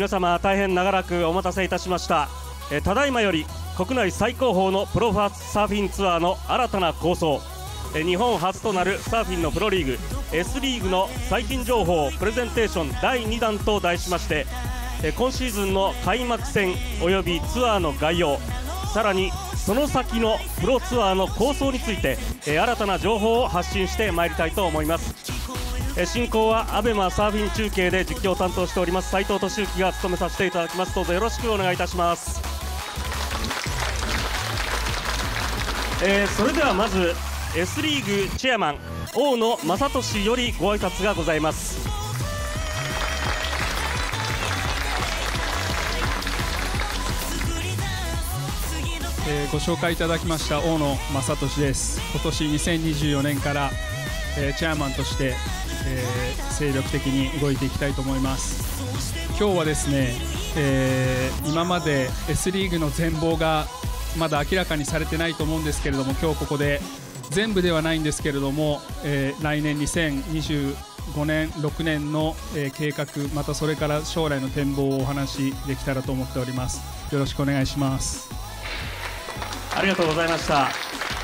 皆様大変長らくお待たせいたしました。えただいまより国内最高峰のプロファサーフィンツアーの新たな構想え日本初となるサーフィンのプロリーグ S リーグの最新情報プレゼンテーション第2弾と題しましてえ今シーズンの開幕戦およびツアーの概要さらにその先のプロツアーの構想について新たな情報を発信してまいりたいと思います。進行はアベマサーフィン中継で実況を担当しております。斉藤俊之が務めさせていただきます。どうぞよろしくお願いいたします。えーそれではまず S リーグチェアマン大野正俊よりご挨拶がございます。えーご紹介いただきました大野正俊です。今年2024年から、えーチェアマンとして、えー精力的に動いていきたいと思います。今日はですね、えー今まで S リーグの全貌がまだ明らかにされてないと思うんですけれども今日ここで全部ではないんですけれども、えー来年2025年6年の、えー計画またそれから将来の展望をお話しできたらと思っております。よろしくお願いします。ありがとうございました、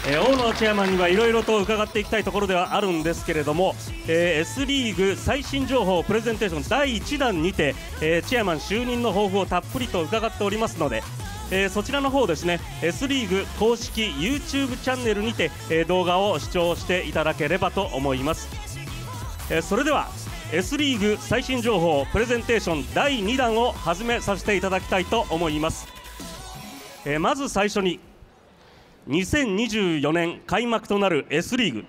えー大野チェアマンにはいろいろと伺っていきたいところではあるんですけれども、えー S リーグ最新情報プレゼンテーション第1弾にて、えーチェアマン就任の抱負をたっぷりと伺っておりますので、えーそちらの方ですね S リーグ公式 YouTube チャンネルにて、えー動画を視聴していただければと思います、えーそれでは S リーグ最新情報プレゼンテーション第2弾を始めさせていただきたいと思います、えーまず最初に2024年開幕となる S リーグ。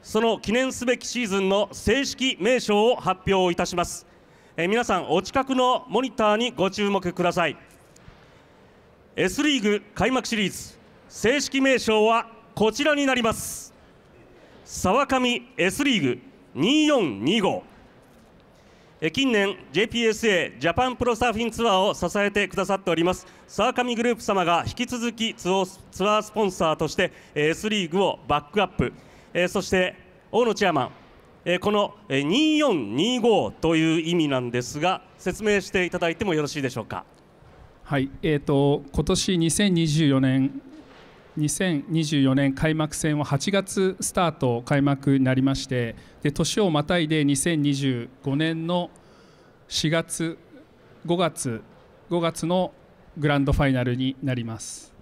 その記念すべきシーズンの正式名称を発表いたします、えー皆さんお近くのモニターにご注目ください。S リーグ開幕シリーズ。正式名称はこちらになります。沢上 S リーグ2425近年 JPSA ジャパンプロサーフィンツアーを支えてくださっております。さわかみグループ様が引き続きツアースポンサーとして S リーグをバックアップ、えそして大野チェアマン、えこの2425という意味なんですが説明していただいてもよろしいでしょうか？はい、えー、と今年2024年2024年開幕戦は8月スタート開幕になりましてで年をまたいで2025年の4月5月5月のグランドファイナルになります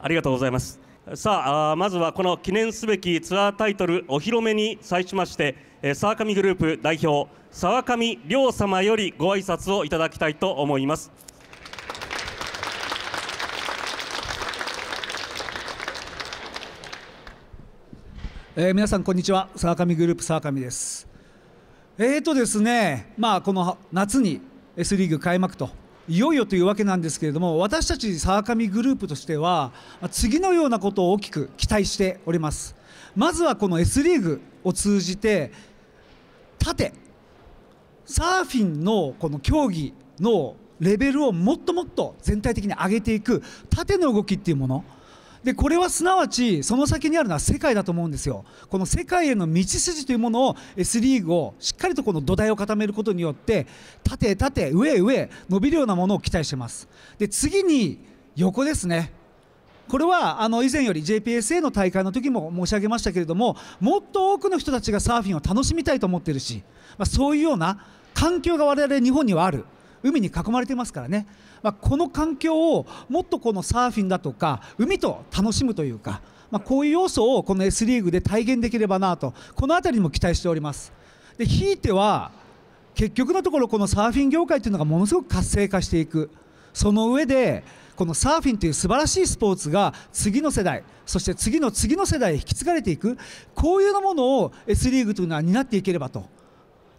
ありがとうございます。さああまずはこの記念すべきツアータイトルお披露目に際しまして、沢上グループ代表沢上亮様よりご挨拶をいただきたいと思います。えー皆さんこんにちは。沢上グループ沢上です。えーとですねまあこの夏に S リーグ開幕といよいよというわけなんですけれども私たち沢上グループとしては次のようなことを大きく期待しております。まずはこの S リーグを通じて縦サーフィンのこの競技のレベルをもっともっと全体的に上げていく縦の動きっていうものでこれはすなわちその先にあるのは世界だと思うんですよ。この世界への道筋というものを S リーグをしっかりとこの土台を固めることによって縦縦上へ上へ伸びるようなものを期待してます。で次に横ですね。これはあの以前より JPSA の大会の時も申し上げましたけれどももっと多くの人たちがサーフィンを楽しみたいと思ってるし、まあ、そういうような環境が我々日本にはある。海に囲まれてますからね、まあ、この環境をもっとこのサーフィンだとか海と楽しむというか、まあ、こういう要素をこの S リーグで体現できればなとこの辺りにも期待しております。でひいては結局のところこのサーフィン業界というのがものすごく活性化していく。その上でこのサーフィンという素晴らしいスポーツが次の世代そして次の次の世代へ引き継がれていく。こういうようなものを S リーグというのは担っていければと。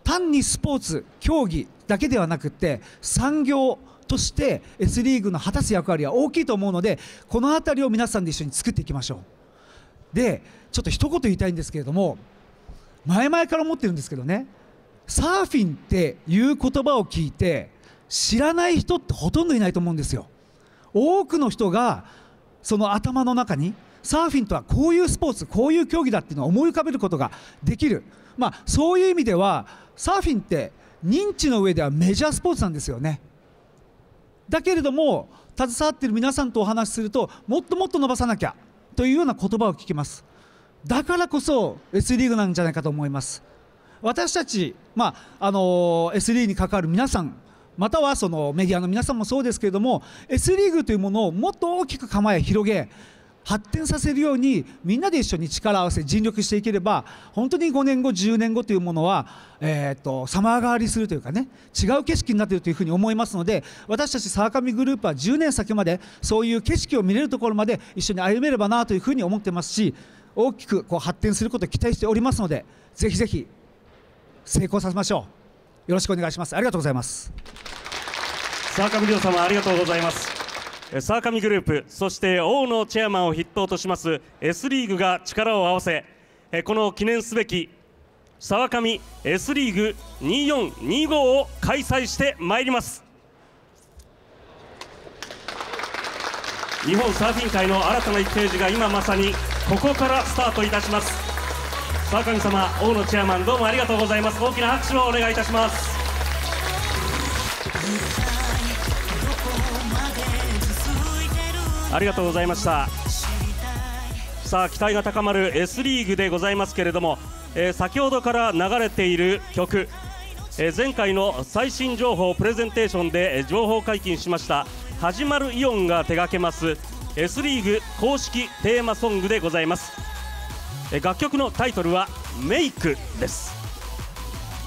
単にスポーツ競技だけではなくて産業として S リーグの果たす役割は大きいと思うのでこの辺りを皆さんで一緒に作っていきましょう。でちょっと一言言いたいんですけれども前々から思ってるんですけどねサーフィンっていう言葉を聞いて知らない人ってほとんどいないと思うんですよ。多くの人がその頭の中にサーフィンとはこういうスポーツこういう競技だっていうのを思い浮かべることができる、まあ、そういう意味ではサーフィンって認知の上ではメジャースポーツなんですよね。だけれども携わっている皆さんとお話しするともっともっと伸ばさなきゃというような言葉を聞きます。だからこそ S リーグなんじゃないかと思います。私たち、まああの S リーグに関わる皆さんまたはそのメディアの皆さんもそうですけれども S リーグというものをもっと大きく構え広げ発展させるようにみんなで一緒に力を合わせ尽力していければ本当に5年後10年後というものは、えーと、様変わりするというかね違う景色になっているというふうに思いますので私たち沢上グループは10年先までそういう景色を見れるところまで一緒に歩めればなというふうに思ってますし大きくこう発展することを期待しておりますのでぜひぜひ成功させましょう。よろしくお願いします。ありがとうございます。沢上亮様ありがとうございます。沢上グループそして大野チェアマンを筆頭とします S リーグが力を合わせこの記念すべき沢上 S リーグ2425を開催してまいります。日本サーフィン界の新たな1ページが今まさにここからスタートいたします。沢上様大野チェアマンどうもありがとうございます。大きな拍手をお願いいたします。ありがとうございました。さあ期待が高まる S リーグでございますけれども、えー、先ほどから流れている曲、えー、前回の最新情報プレゼンテーションで情報解禁しました始まるイオンが手掛けます S リーグ公式テーマソングでございます、えー、楽曲のタイトルは「メイク」です。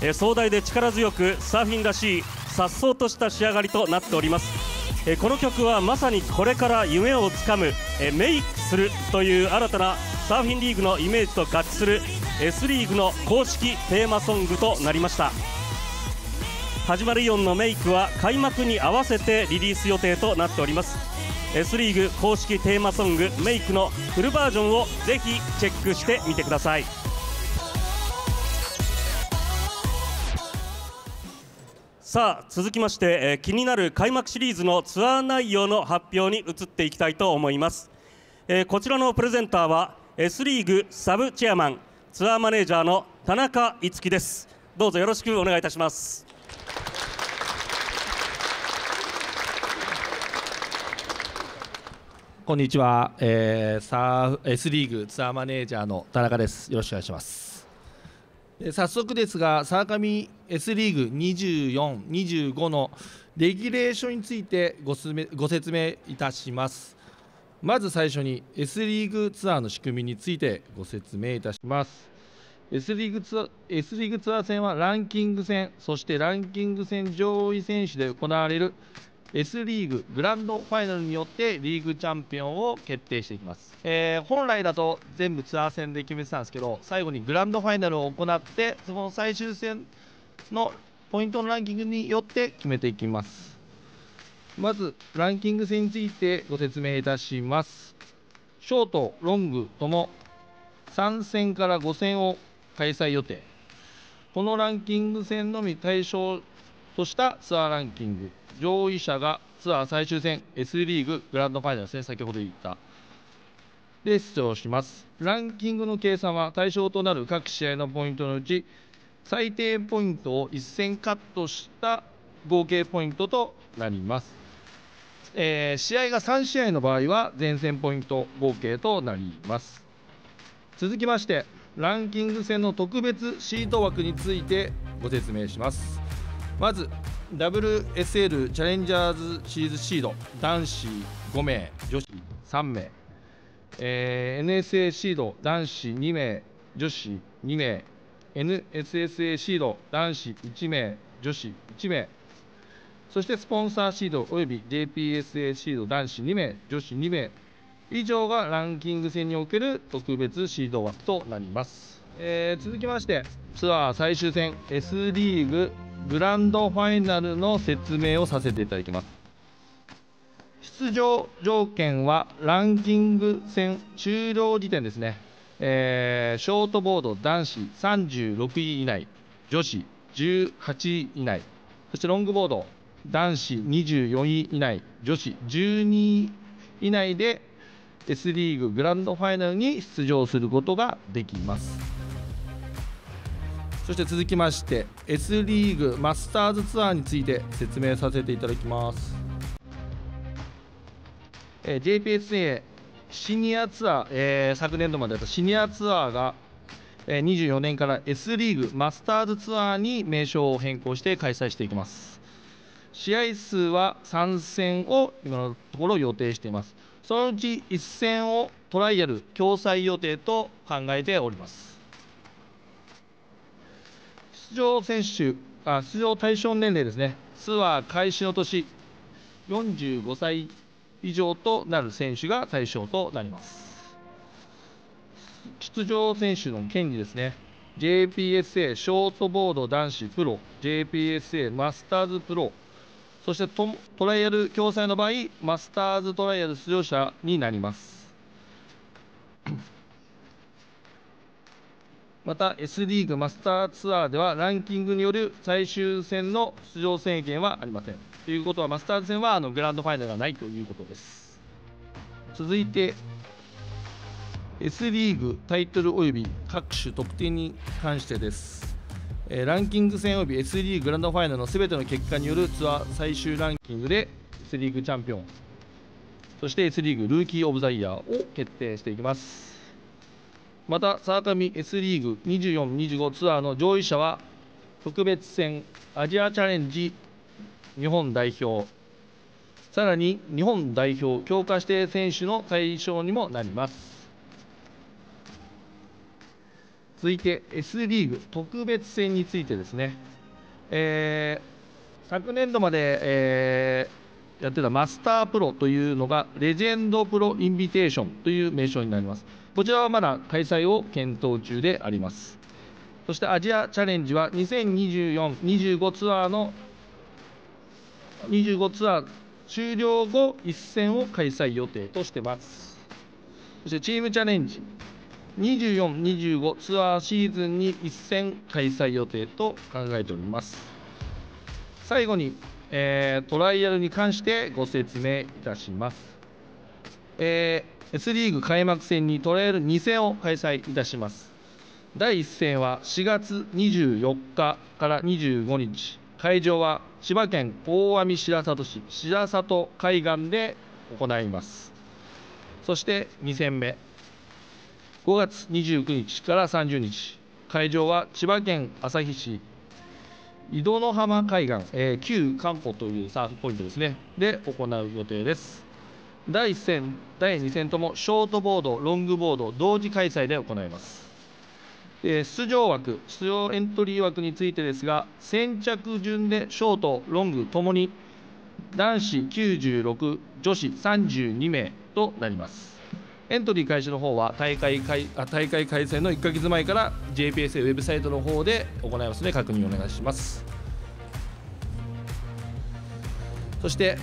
え壮大で力強くサーフィンらしい颯爽とした仕上がりとなっております。えこの曲はまさにこれから夢をつかむ、えメイクするという新たなサーフィンリーグのイメージと合致する S リーグの公式テーマソングとなりました。始まるイオンのメイクは開幕に合わせてリリース予定となっております。S リーグ公式テーマソングメイクのフルバージョンをぜひチェックしてみてください。さあ続きまして、えー、気になる開幕シリーズのツアー内容の発表に移っていきたいと思います、えー、こちらのプレゼンターは S リーグサブチェアマンツアーマネージャーの田中樹です。どうぞよろしくお願いいたします。こんにちは、えー、サー S リーグツアーマネージャーの田中です。よろしくお願いします。早速ですが沢上 S リーグ24、25のレギュレーションについてごご説明いたします。まず最初に S リーグツアーの仕組みについてご説明いたします。S リーグツア S リーグツアー戦はランキング戦そしてランキング戦上位選手で行われる S リーググランドファイナルによってリーグチャンピオンを決定していきます、えー、本来だと全部ツアー戦で決めてたんですけど最後にグランドファイナルを行ってその最終戦のポイントのランキングによって決めていきます。まずランキング戦についてご説明いたします。ショートロングとも3戦から5戦を開催予定。このランキング戦のみ対象としたツアーランキング。上位者がツアー最終戦 S リーググランドファイナルですね先ほど言った。で出場します。ランキングの計算は対象となる各試合のポイントのうち最低ポイントを1戦カットした合計ポイントとなります、えー、試合が3試合の場合は全戦ポイント合計となります。続きましてランキング戦の特別シート枠についてご説明します。まず WSL チャレンジャーズシリーズシード男子5名女子3名、えー、NSA シード男子2名女子2名。NSSA シード男子1名女子1名。そしてスポンサーシードおよび JPSA シード男子2名女子2名。以上がランキング戦における特別シード枠となります、えー、続きましてツアー最終戦 S リーググランドファイナルの説明をさせていただきます。出場条件はランキング戦終了時点ですね、えー、ショートボード男子36位以内女子18位以内そしてロングボード男子24位以内女子12位以内で S リーググランドファイナルに出場することができます。そして続きまして S リーグマスターズツアーについて説明させていただきます。え JPSA シニアツアー、えー昨年度までだったシニアツアーが、24年から S リーグマスターズツアーに名称を変更して開催していきます。試合数は3戦を今のところ予定しています。そのうち1戦をトライアル共催予定と考えております。出場選手あ出場対象年齢ですね。ツアー開始の年45歳以上となる選手が対象となります。出場選手の権利ですね。JPSA ショートボード男子プロ JPSA マスターズプロ。そしてトトライアル共催の場合マスターズトライアル出場者になります。また S リーグマスターツアーではランキングによる最終戦の出場制限はありません。ということはマスターズ戦はあのグランドファイナルがないということです。続いて S リーグタイトル及び各種得点に関してです、えランキング戦及び S リーググランドファイナルのすべての結果によるツアー最終ランキングで S リーグチャンピオン。そして S リーグルーキー・オブ・ザ・イヤーを決定していきます。また沢上 S リーグ24、25ツアーの上位者は特別戦アジアチャレンジ日本代表。さらに日本代表強化指定選手の対象にもなります。続いて S リーグ特別戦についてですね、えー昨年度まで、えーやってたマスタープロというのがレジェンドプロインビテーションという名称になります。こちらはまだ開催を検討中であります。そしてアジアチャレンジは2024、25ツアーの25ツアー終了後一戦を開催予定としてます。そしてチームチャレンジ24、25ツアーシーズンに一戦開催予定と考えております。最後に、えートライアルに関してご説明いたします、えー S リーグ開幕戦にトライアル2戦を開催いたします。第1戦は4月24日から25日。会場は千葉県大網白里市白里海岸で行います。そして2戦目5月29日から30日。会場は千葉県旭市井戸の浜海岸、えー旧観光というサーフポイントですね。で行う予定です。第1戦第2戦ともショートボードロングボード同時開催で行います。え出場枠出場エントリー枠についてですが先着順でショートロングともに男子96女子32名となります。エントリー開始の方は大会開あ大会開催の1ヶ月前から JPSA ウェブサイトの方で行いますので確認お願いします。そして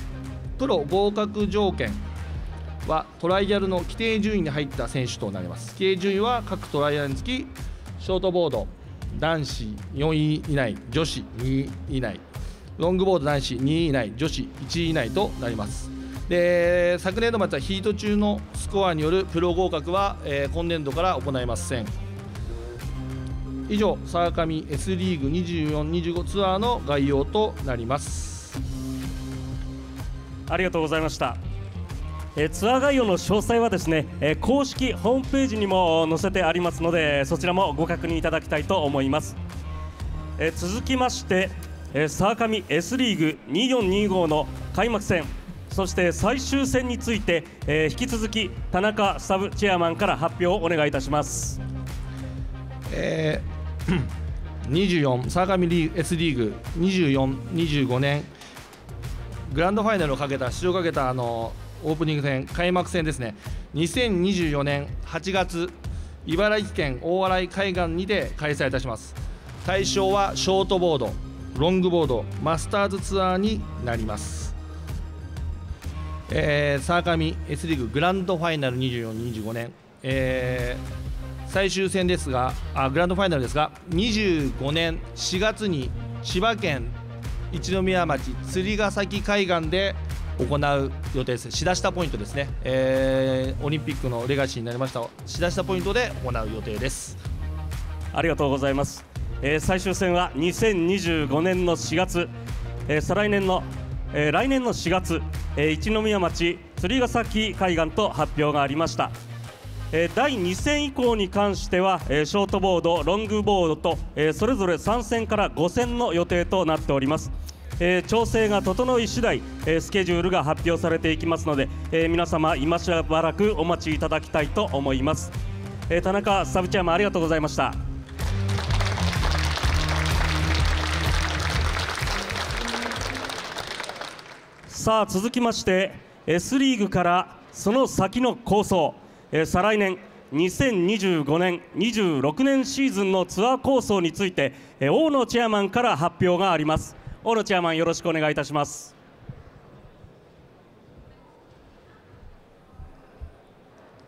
プロ合格条件はトライアルの規定順位に入った選手となります。規定順位は各トライアルにつきショートボード男子4位以内女子2位以内ロングボード男子2位以内女子1位以内となります。で昨年度末はヒート中のスコアによるプロ合格は、えー今年度から行いません以上沢上 S リーグ2425ツアーの概要となりますありがとうございました。えツアー概要の詳細はですね、え公式ホームページにも載せてありますので、そちらもご確認いただきたいと思います。え続きまして、えー沢上 S リーグ2425の開幕戦、そして最終戦について、えー引き続き田中サブチェアマンから発表をお願いいたします。えー24相模リーグ S リーグ24、25年グランドファイナルをかけた出場をかけたあのオープニング戦開幕戦ですね。2024年8月茨城県大洗海岸にて開催いたします。対象はショートボードロングボードマスターズツアーになります。えー、沢上 S リーググランドファイナル24、25年、えー最終戦ですがあグランドファイナルですが25年4月に千葉県一宮町釣ヶ崎海岸で行う予定です。しだしたポイントですね、えーオリンピックのレガシーになりました。しだしたポイントで行う予定です。ありがとうございます、えー最終戦は2025年の4月、えー再来年の、えー来年の4月えー一宮町釣ヶ崎海岸と発表がありましたえー第2戦以降に関しては、えーショートボード、ロングボードと、えーそれぞれ3戦から5戦の予定となっております。えー調整が整い次第、えースケジュールが発表されていきますので、えー皆様今しばらくお待ちいただきたいと思います。えー田中サブチェアマありがとうございました。さあ続きまして S リーグからその先の構想、えー再来年2025年26年シーズンのツアー構想について、えー大野チェアマンから発表があります。大野チェアマンよろしくお願いいたします。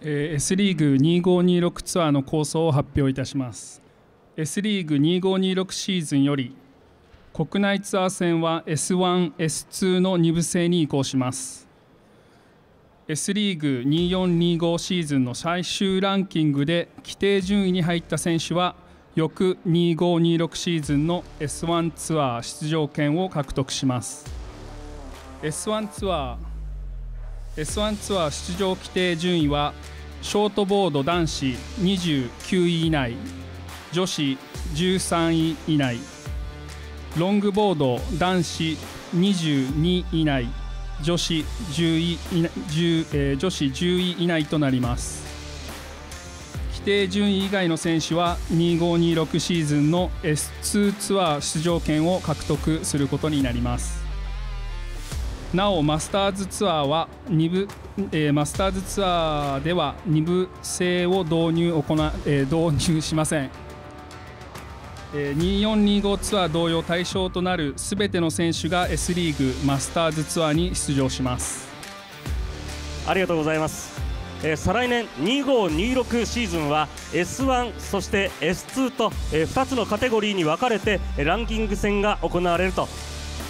えー S リーグ2526ツアーの構想を発表いたします。S リーグ2526シーズンより国内ツアー戦は S1、S2 の2部制に移行します。S リーグ2425シーズンの最終ランキングで規定順位に入った選手は翌2526シーズンの S1 ツアー出場権を獲得します。S1 ツアー S1 ツアー出場規定順位はショートボード男子29位以内女子13位以内。ロングボード男子22位以内女子10位以内10えー女子10位以内となります。規定順位以外の選手は2526シーズンの S2 ツアー出場権を獲得することになります。なおマスターズツアーは2部、えーマスターズツアーでは2部制を導入行、えー導入しません、2425ツアー同様対象となるすべての選手が S リーグマスターズツアーに出場します。ありがとうございます、えー再来年2526シーズンは S1 そして S2 と、え2つのカテゴリーに分かれてランキング戦が行われると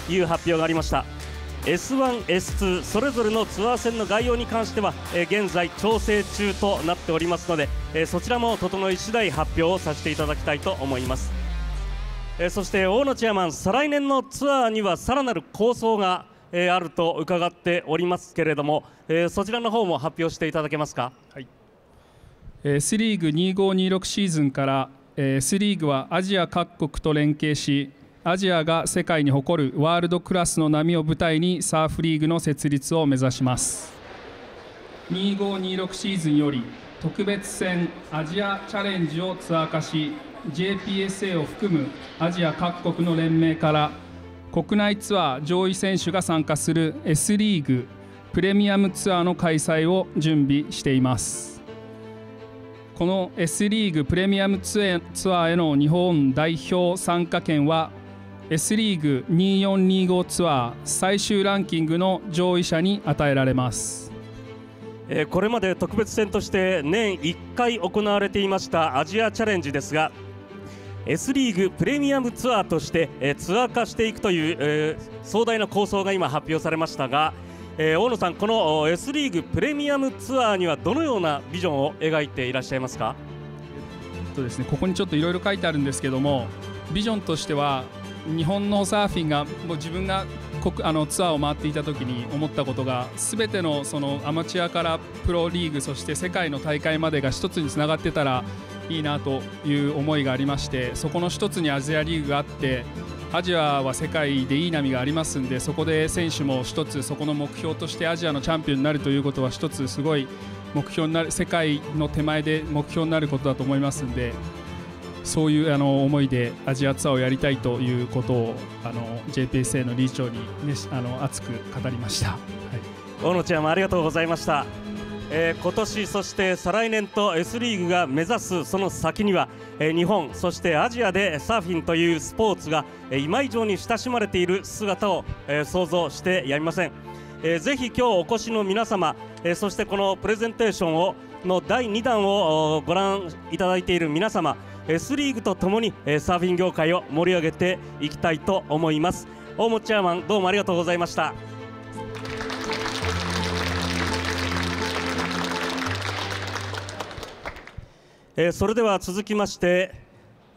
いう発表がありました。S1、S2 それぞれのツアー戦の概要に関しては、えー現在調整中となっておりますので、えーそちらも整い次第発表をさせていただきたいと思います、えそして大野チェアマン再来年のツアーにはさらなる構想が、えあると伺っておりますけれども、えそちらの方も発表していただけますか？はい。えー S リーグ2526シーズンからえー S リーグはアジア各国と連携しアジアが世界に誇るワールドクラスの波を舞台にサーフリーグの設立を目指します。2526シーズンより特別戦アジアチャレンジをツアー化し JPSA を含むアジア各国の連盟から国内ツアー上位選手が参加する S リーグプレミアムツアーの開催を準備しています。この S リーグプレミアムツアーへの日本代表参加権は S リーグ2425ツアー最終ランキングの上位者に与えられます。えこれまで特別戦として年1回行われていましたアジアチャレンジですが S リーグプレミアムツアーとして、えーツアー化していくという、え壮大な構想が今発表されましたが、えー大野さんこの S リーグプレミアムツアーにはどのようなビジョンを描いていらっしゃいますか？えっとですねここにちょっといろいろ書いてあるんですけどもビジョンとしては日本のサーフィンがもう自分が国あのツアーを回っていた時に思ったことが全てのそのアマチュアからプロリーグそして世界の大会までが一つにつながってたらいいなという思いがありましてそこの一つにアジアリーグがあってアジアは世界でいい波がありますんでそこで選手も一つそこの目標としてアジアのチャンピオンになるということは一つすごい目標になる世界の手前で目標になることだと思いますんでそういうあの思いでアジアツアーをやりたいということをあの JPSA の理事長に、ね、あの熱く語りました。はい大野ちゃんもありがとうございました、えー今年そして再来年と S リーグが目指すその先には、えー日本そしてアジアでサーフィンというスポーツが、えー今以上に親しまれている姿を、え想像してやみません、えーぜひ今日お越しの皆様、えそしてこのプレゼンテーションをの第2弾をご覧いただいている皆様 S リーグとともに、サーフィン業界を盛り上げていきたいと思います。大本チェアマンどうもありがとうございました。えーそれでは続きまして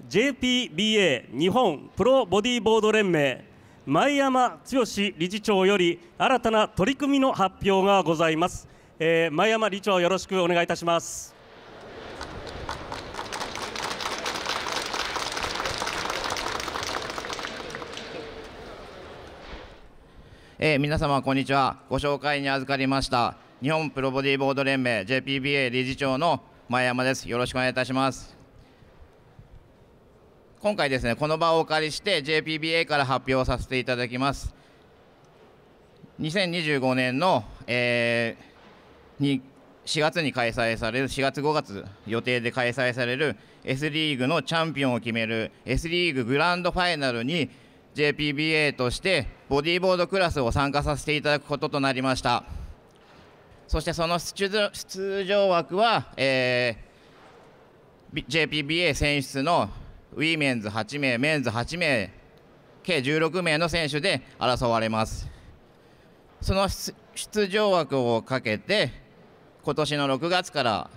JPBA 日本プロボディーボード連盟前山剛理事長より新たな取り組みの発表がございます、えー、前山理事長よろしくお願いいたします。えー、皆様こんにちは。ご紹介に預かりました日本プロボディーボード連盟 JPBA 理事長の前山です。よろしくお願いいたします。今回ですねこの場をお借りして JPBA から発表させていただきます。2025年の、えー、に4月に開催される4月5月予定で開催される S リーグのチャンピオンを決める S リーググランドファイナルに JPBA としてボディーボードクラスを参加させていただくこととなりました。そしてその出場枠は、えー、JPBA 選出のウィメンズ8名メンズ8名計16名の選手で争われます。その出場枠をかけて今年の6月から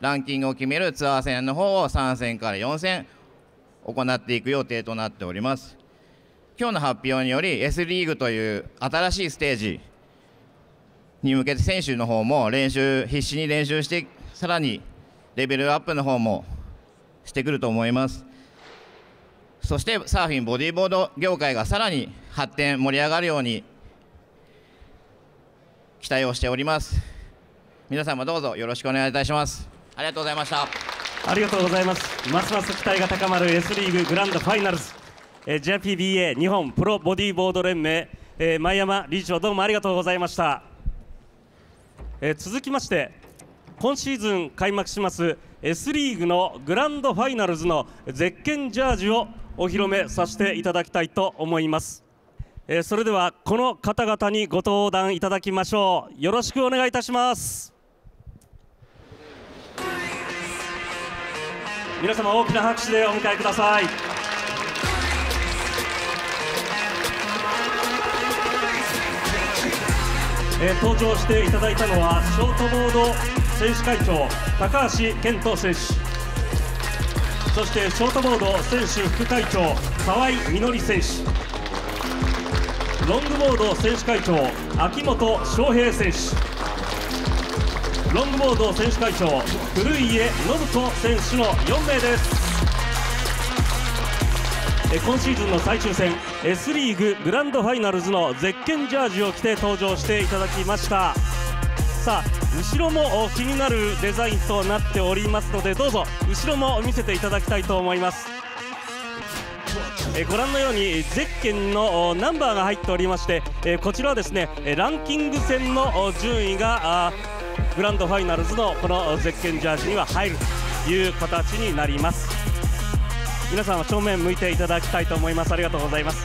ランキングを決めるツアー戦の方を3戦から4戦行っていく予定となっております。今日の発表により S リーグという新しいステージに向けて選手の方も練習必死に練習してさらにレベルアップの方もしてくると思います。そしてサーフィンボディーボード業界がさらに発展盛り上がるように期待をしております。皆様どうぞよろしくお願いいたします。ありがとうございました。ありがとうございます。ますます期待が高まる S リーググランドファイナルズ。えー、JPBA 日本プロボディーボード連盟、えー、前山理事長どうもありがとうございました、えー、続きまして今シーズン開幕します S リーグのグランドファイナルズのゼッケンジャージをお披露目させていただきたいと思います、えー、それではこの方々にご登壇いただきましょう。よろしくお願いいたします。皆様大きな拍手でお迎えください。えー、登場していただいたのはショートボード選手会長高橋健人選手。そしてショートボード選手副会長河合実選手。ロングボード選手会長秋元翔平選手。ロングボード選手会長古家信子選手の4名です。今シーズンの最終戦 S リーググランドファイナルズのゼッケンジャージを着て登場していただきました。さあ後ろも気になるデザインとなっておりますのでどうぞ後ろも見せていただきたいと思います。えご覧のようにゼッケンのナンバーが入っておりまして、えこちらはですねランキング戦の順位がグランドファイナルズのこのゼッケンジャージには入るという形になります。皆さんは正面向いていただきたいと思います。ありがとうございます。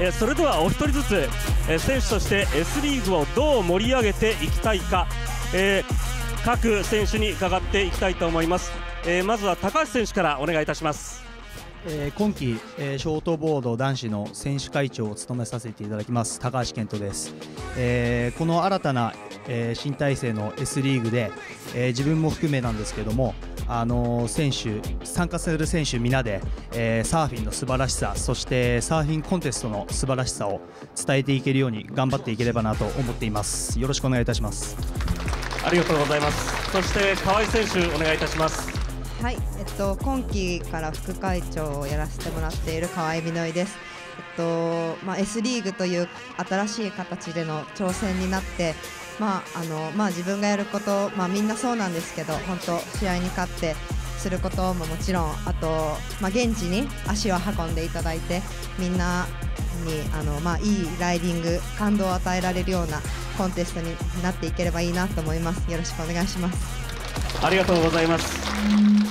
えそれではお一人ずつ、え選手として S リーグをどう盛り上げていきたいか、えー、各選手に伺っていきたいと思います、えー、まずは高橋選手からお願いいたします。えー、今季、えー、ショートボード男子の選手会長を務めさせていただきます高橋健人です、えー、この新たな、え新体制の S リーグで、え自分も含めなんですけどもあの選手参加する選手皆で、えサーフィンの素晴らしさそしてサーフィンコンテストの素晴らしさを伝えていけるように頑張っていければなと思っています。よろしくお願いいたします。ありがとうございます。そして河合選手お願いいたします。はい、えっと、今期から副会長をやらせてもらっている河合美乃です。えっとまあ、S リーグという新しい形での挑戦になって、まああのまあ、自分がやること、まあ、みんなそうなんですけど本当、試合に勝ってすることももちろんあと、まあ、現地に足を運んでいただいてみんなにあの、まあ、いいライディング感動を与えられるようなコンテストになっていければいいなと思います。よろしくお願いします。ありがとうございます。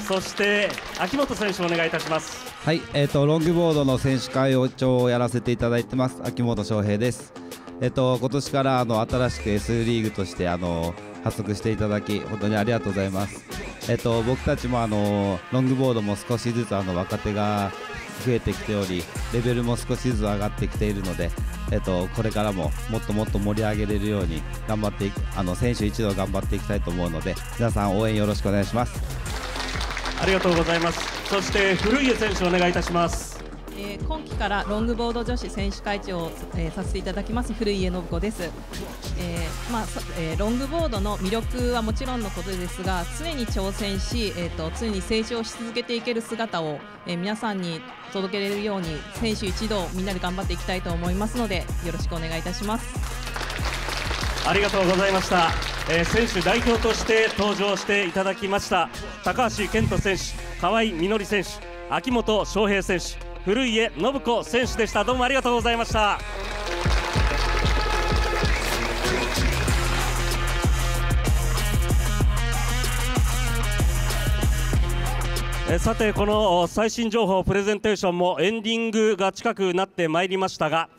そして秋元選手お願いいたします。はい、えーと、ロングボードの選手会長をやらせていただいてます。秋元翔平ですえっ、と今年からあの新しく S リーグとしてあの発足していただき本当にありがとうございます。えっ、と僕たちもあのロングボードも少しずつあの若手が増えてきておりレベルも少しずつ上がってきているので、えっと、これからももっともっと盛り上げれるように頑張っていあの選手一同頑張っていきたいと思うので皆さん応援よろしくお願いします。ありがとうございます。そして古家選手お願いいたします。えー今期からロングボード女子選手会長を、えーさせていただきます古家信子です、えーまあえロングボードの魅力はもちろんのことですが常に挑戦し、えー、と常に成長し続けていける姿を、え皆さんに届けられるように選手一同みんなで頑張っていきたいと思いますのでよろしくお願いいたします。ありがとうございました、え選手代表として登場していただきました高橋健人選手河合みのり選手秋元翔平選手古家信子選手でした。どうもありがとうございました。さてこの最新情報プレゼンテーションもエンディングが近くなってまいりましたが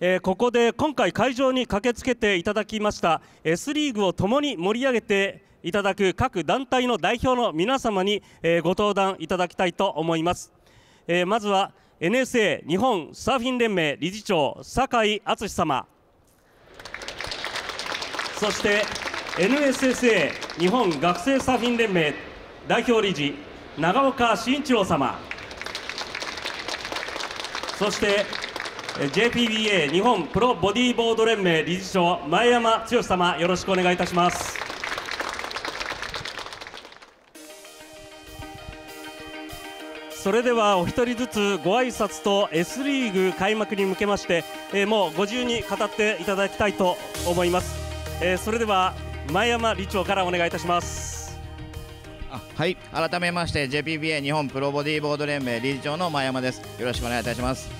えーここで今回会場に駆けつけていただきました S リーグを共に盛り上げていただく各団体の代表の皆様に、えご登壇いただきたいと思います、えーまずは NSA 日本サーフィン連盟理事長酒井敦様。そして NSSA 日本学生サーフィン連盟代表理事長岡慎一郎様。そして JPBA 日本プロボディーボード連盟理事長前山剛様よろしくお願いいたします。それではお一人ずつご挨拶と S リーグ開幕に向けまして、えーもうご自由に語っていただきたいと思います、えーそれでは前山理事長からお願いいたします。はい。改めまして JPBA 日本プロボディーボード連盟理事長の前山です。よろしくお願いいたします。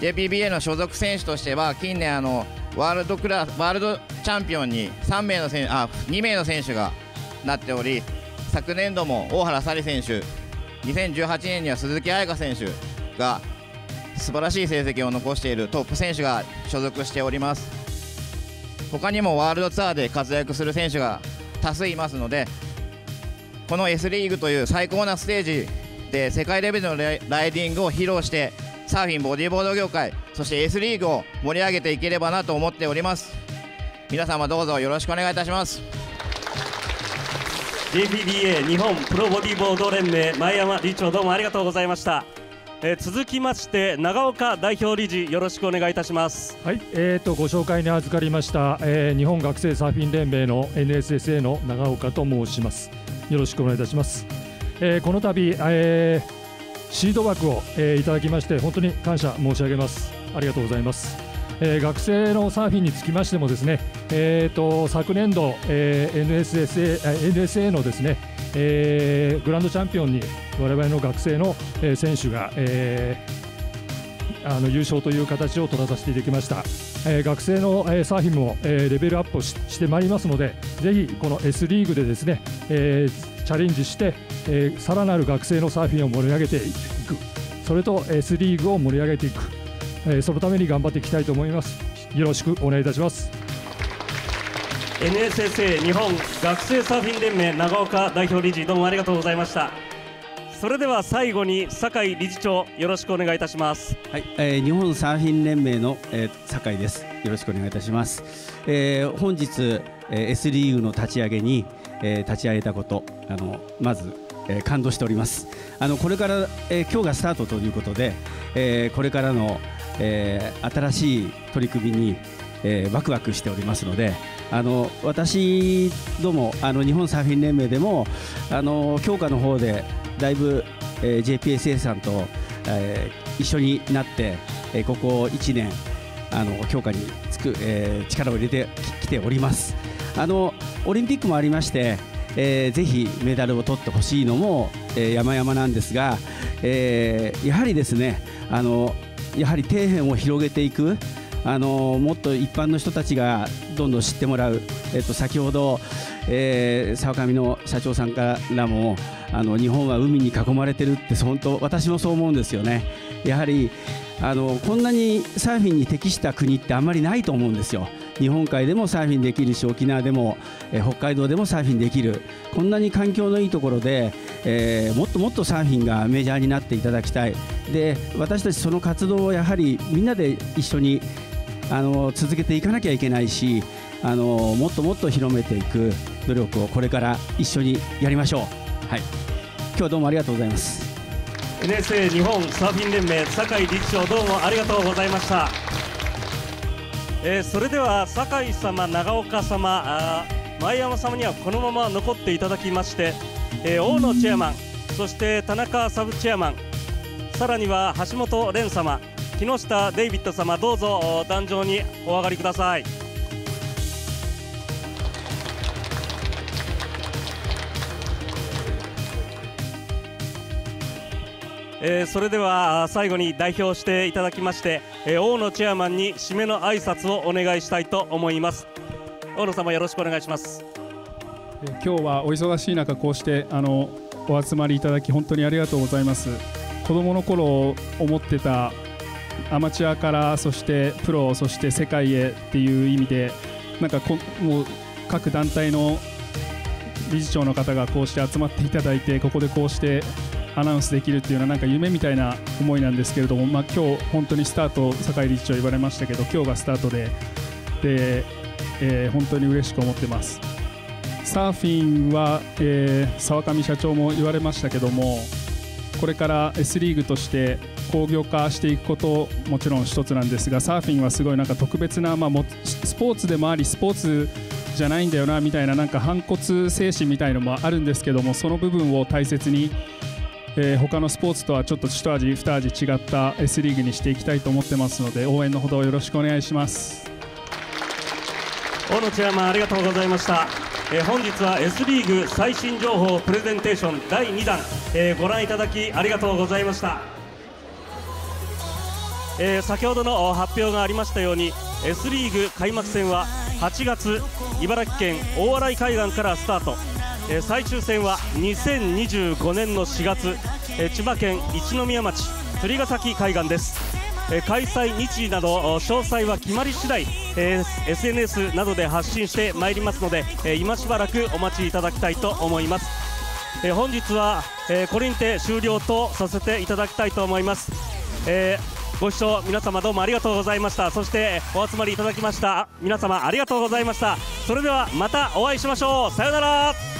JPBA の所属選手としては近年あのワールドクラスワールドチャンピオンに3名の選あ2名の選手がなっており昨年度も大原沙里選手2018年には鈴木彩香選手が素晴らしい成績を残しているトップ選手が所属しております。他にもワールドツアーで活躍する選手が多数いますのでこの S リーグという最高なステージで世界レベルのライディングを披露してサーフィンボディーボード業界そして S リーグを盛り上げていければなと思っております。皆様どうぞよろしくお願いいたします。JPBA 日本プロボディーボード連盟前山理事長どうもありがとうございました、えー続きまして長岡代表理事よろしくお願いいたしますはい、えー、とご紹介に預かりました、えー日本学生サーフィン連盟の NSSA の長岡と申します。よろしくお願いいたします。えーこの度、えーシード枠を、えーいただきまして本当に感謝申し上げます。ありがとうございます。えー学生のサーフィンにつきましてもですね、えー、と昨年度、えー NSSA, NSA のですね、えーグランドチャンピオンに我々の学生の、えー選手が、えーあの優勝という形を取らさせていただきました、えー学生の、えーサーフィンも、えーレベルアップししてまいりますのでぜひこの S リーグでですね、えーチャレンジして、えーさらなる学生のサーフィンを盛り上げていく。それと S リーグを盛り上げていく、えーそのために頑張っていきたいと思いますよろしくお願いいたします NSSA 日本学生サーフィン連盟長岡代表理事どうもありがとうございましたそれでは最後に酒井理事長よろしくお願いいたしますはい、えー日本サーフィン連盟の、えー酒井です。よろしくお願いいたします。えー本日、えー S リーグの立ち上げに、えー立ち上げたこと、あのまず、えー感動しております。あのこれから、えー今日がスタートということで、えーこれからの、えー新しい取り組みに、えーワクワクしておりますので、あの私どもあの日本サーフィン連盟でもあの強化の方でだいぶ、えー JPSA さんと、えー一緒になって、えーここ1年あの強化につく、えー力を入れてきております。あのオリンピックもありまして、えーぜひメダルを取ってほしいのも、えー山々なんですが、えーやはりですねあのやはり底辺を広げていくあのもっと一般の人たちがどんどん知ってもらう、えっと、先ほど、えー沢上の社長さんからもあの日本は海に囲まれてるって本当私もそう思うんですよね。やはりあのこんなにサーフィンに適した国ってあんまりないと思うんですよ。日本海でもサーフィンできるし沖縄でも、え北海道でもサーフィンできるこんなに環境のいいところで、えーもっともっとサーフィンがメジャーになっていただきたいで私たちその活動をやはりみんなで一緒にあの続けていかなきゃいけないしあのもっともっと広めていく努力をこれから一緒にやりましょう。はい、今日はどうもありがとうございます。NSA 日本サーフィン連盟酒井理事長どうもありがとうございました、えーそれでは酒井様長岡様あ前山様にはこのまま残っていただきまして、えー大野チェアマンそして田中サブチェアマンさらには橋本蓮様木下デイビッド様どうぞ壇上にお上がりください。えーそれでは最後に代表していただきまして、えー大野チェアマンに締めの挨拶をお願いしたいと思います。大野様よろしくお願いします。今日はお忙しい中こうしてあのお集まりいただき本当にありがとうございます子供の頃思ってたアマチュアからそしてプロそして世界へっていう意味でなんかこもう各団体の理事長の方がこうして集まっていただいてここでこうしてアナウンスできるっていうのはなんか夢みたいな思いなんですけれども、まあ、今日本当にスタート酒井理事長言われましたけど今日がスタートでで、えー本当に嬉しく思ってます。サーフィンは、えー沢上社長も言われましたけどもこれから S リーグとして工業化していくこともちろん一つなんですがサーフィンはすごいなんか特別な、まあ、もスポーツでもありスポーツじゃないんだよなみたいななんか反骨精神みたいのもあるんですけどもその部分を大切に、えー他のスポーツとはちょっと一味二味違った S リーグにしていきたいと思ってますので応援のほどよろしくお願いします。大野チェアマンありがとうございました、えー本日は S リーグ最新情報プレゼンテーション第2弾、えーご覧いただきありがとうございました、えー先ほどの発表がありましたように S リーグ開幕戦は8月茨城県大洗海岸からスタート、え最終戦は2025年の4月、え千葉県一宮町釣ヶ崎海岸です。開催日時など詳細は決まり次第、え SNS などで発信してまいりますので、え今しばらくお待ちいただきたいと思います、え本日は、えこれにて終了とさせていただきたいと思います、えご視聴皆様どうもありがとうございました。そしてお集まりいただきました。皆様ありがとうございました。それではまたお会いしましょう。さようなら。